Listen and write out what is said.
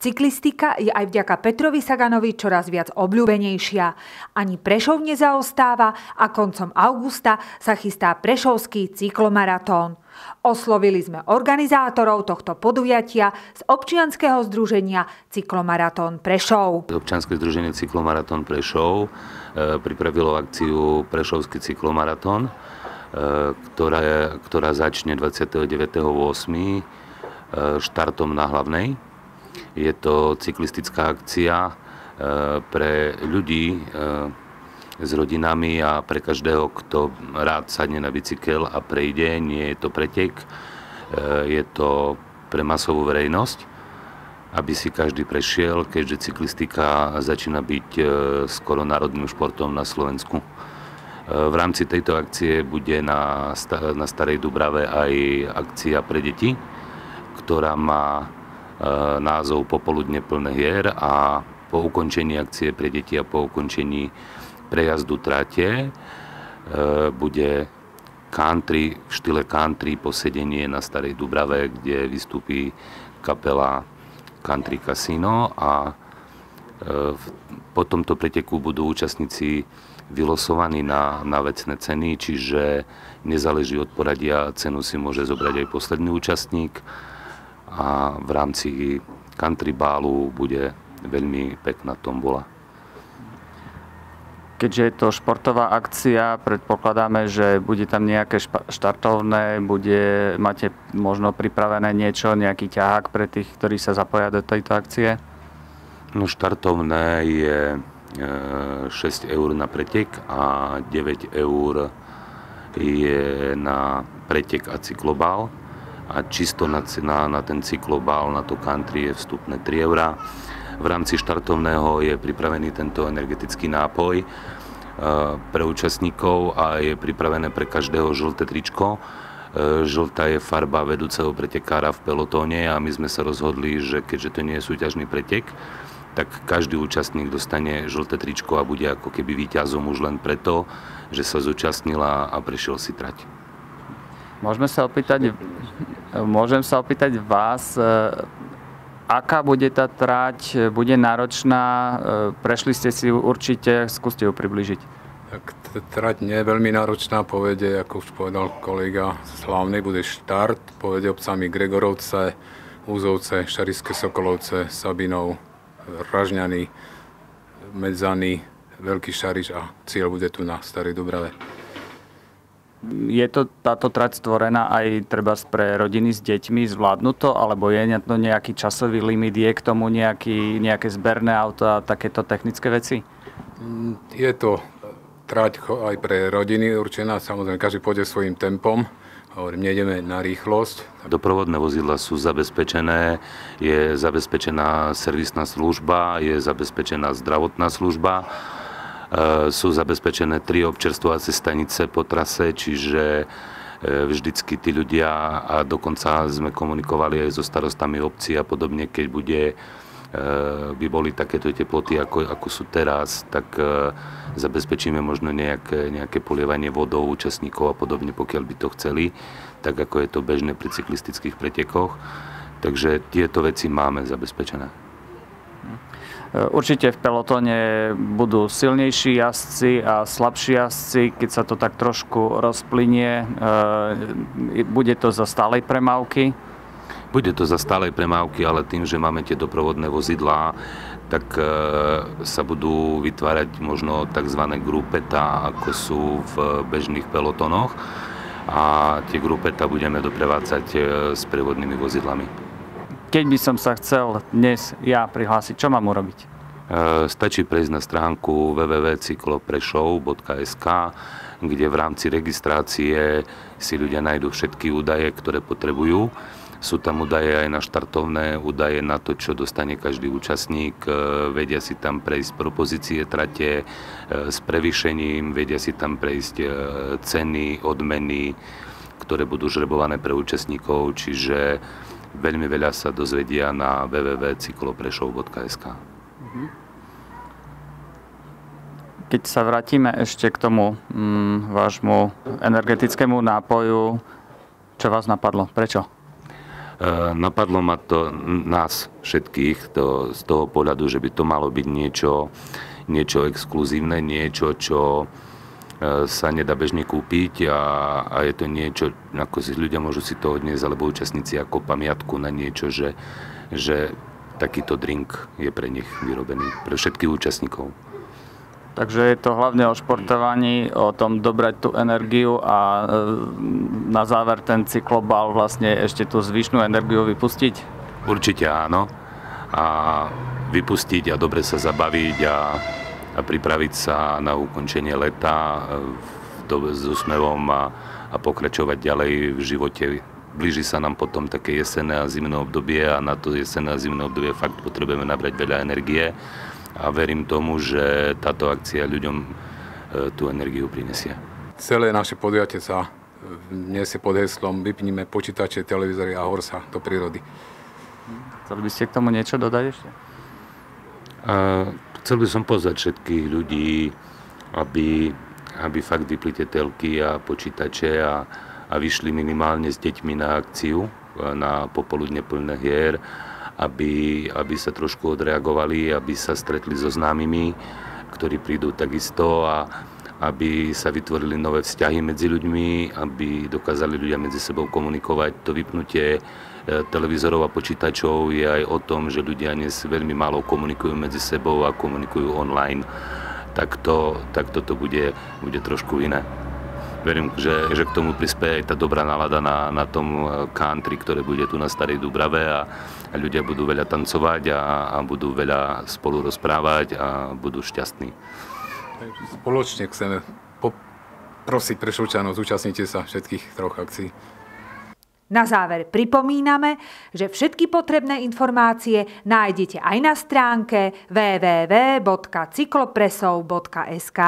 Cyklistika je aj vďaka Petrovi Saganovi čoraz viac obľúbenejšia. Ani Prešov nezaostáva a koncom augusta sa chystá Prešovský cyklomaratón. Oslovili sme organizátorov tohto podujatia z občianskeho združenia Cyklomaratón Prešov. Občianske združenie Cyklomaratón Prešov e, pripravilo akciu Prešovský cyklomaratón, e, ktorá, ktorá začne 29.8. E, štartom na hlavnej je to cyklistická akcia e, pre ľudí e, s rodinami a pre každého, kto rád sadne na bicykel a prejde. Nie je to pretek, e, je to pre masovú verejnosť, aby si každý prešiel, keďže cyklistika začína byť skoro národným športom na Slovensku. V rámci tejto akcie bude na, Starej Dubrave aj akcia pre deti, ktorá má názov Popoludne plné hier a po ukončení akcie pre deti a po ukončení prejazdu trate e, bude country, v štýle country posedenie na Starej Dubrave, kde vystúpi kapela Country Casino a e, po tomto preteku budú účastníci vylosovaní na, na vecné ceny, čiže nezáleží od poradia, cenu si môže zobrať aj posledný účastník a v rámci country bálu bude veľmi pekná tombola. Keďže je to športová akcia, predpokladáme, že bude tam nejaké štartovné, bude, máte možno pripravené niečo, nejaký ťahák pre tých, ktorí sa zapoja do tejto akcie? No štartovné je 6 e, eur na pretek a 9 eur je na pretek a cyklobál a čisto na, na, na ten cyklobál, na to country je vstupné 3 eurá. V rámci štartovného je pripravený tento energetický nápoj e, pre účastníkov a je pripravené pre každého žlté tričko. E, žltá je farba vedúceho pretekára v pelotóne a my sme sa rozhodli, že keďže to nie je súťažný pretek, tak každý účastník dostane žlté tričko a bude ako keby víťazom už len preto, že sa zúčastnila a prešiel si trať. Môžeme sa opýtať, môžem sa opýtať vás, e, aká bude tá trať, bude náročná, e, prešli ste si ju určite, skúste ju približiť. Tak trať nie je veľmi náročná, povede, ako už povedal kolega Slavný, bude štart, povede obcami Gregorovce, Úzovce, Šariské Sokolovce, Sabinov, Ražňany, Medzany, Veľký Šariš a cieľ bude tu na Starej Dubrave. Je to táto trať stvorená aj treba pre rodiny s deťmi? Zvládnuto, alebo je to nejaký časový limit, je k tomu nejaký, nejaké zberné auto a takéto technické veci? Mm, je to trať aj pre rodiny určená, samozrejme každý pôjde svojim tempom, hovorím, nejdeme na rýchlosť. Doprovodné vozidla sú zabezpečené, je zabezpečená servisná služba, je zabezpečená zdravotná služba sú zabezpečené tri občerstvovacie stanice po trase, čiže e, vždycky tí ľudia a dokonca sme komunikovali aj so starostami obcí a podobne, keď bude e, by boli takéto teploty, ako, ako sú teraz, tak zabezpečíme možno nejaké, nejaké polievanie vodou účastníkov a podobne, pokiaľ by to chceli, tak ako je to bežné pri cyklistických pretekoch. Takže tieto veci máme zabezpečené. Určite v pelotóne budú silnejší jazdci a slabší jazdci, keď sa to tak trošku rozplynie. E, bude to za stálej premávky? Bude to za stálej premávky, ale tým, že máme tie doprovodné vozidlá, tak e, sa budú vytvárať možno tzv. grupeta, ako sú v bežných pelotonoch a tie grupeta budeme doprevádzať e, s prevodnými vozidlami. Keď by som sa chcel dnes ja prihlásiť, čo mám urobiť? E, stačí prejsť na stránku www.cykloprešov.sk, kde v rámci registrácie si ľudia nájdú všetky údaje, ktoré potrebujú. Sú tam údaje aj na štartovné, údaje na to, čo dostane každý účastník. E, vedia si tam prejsť propozície trate e, s prevýšením, vedia si tam prejsť ceny, odmeny, ktoré budú žrebované pre účastníkov, čiže Veľmi veľa sa dozvedia na www.cykloprešov.sk. Keď sa vrátime ešte k tomu mm, vášmu energetickému nápoju, čo vás napadlo? Prečo? napadlo ma to nás všetkých to, z toho pohľadu, že by to malo byť niečo, niečo exkluzívne, niečo, čo sa nedá bežne kúpiť a, a je to niečo, ako si ľudia môžu si to odniesť, alebo účastníci ako pamiatku na niečo, že, že takýto drink je pre nich vyrobený, pre všetkých účastníkov. Takže je to hlavne o športovaní, o tom dobrať tú energiu a e, na záver ten cyklobal vlastne ešte tú zvyšnú energiu vypustiť? Určite áno. A vypustiť a dobre sa zabaviť a a pripraviť sa na ukončenie leta e, s úsmevom a, a pokračovať ďalej v živote. Blíži sa nám potom také jesenné a zimné obdobie a na to jesenné a zimné obdobie fakt potrebujeme nabrať veľa energie a verím tomu, že táto akcia ľuďom e, tú energiu prinesie. Celé naše podujatie sa nesie pod heslom vypníme počítače, televízory a hor sa do prírody. Chceli by ste k tomu niečo dodať ešte? Uh, Chcel by som pozvať všetkých ľudí, aby, aby fakt vypli tie telky a počítače a, a vyšli minimálne s deťmi na akciu, na popoludne plné hier, aby, aby sa trošku odreagovali, aby sa stretli so známymi, ktorí prídu takisto a aby sa vytvorili nové vzťahy medzi ľuďmi, aby dokázali ľudia medzi sebou komunikovať. To vypnutie E, televízorov a počítačov je aj o tom, že ľudia dnes veľmi málo komunikujú medzi sebou a komunikujú online. Tak to, tak toto bude, bude trošku iné. Verím, že, že k tomu prispieje aj tá dobrá nálada na, na tom e, country, ktoré bude tu na Starej Dubrave a, a ľudia budú veľa tancovať a, a budú veľa spolu rozprávať a budú šťastní. Spoločne chceme poprosiť Prešovčanov, zúčastnite sa všetkých troch akcií. Na záver pripomíname, že všetky potrebné informácie nájdete aj na stránke www.cyklopresov.sk.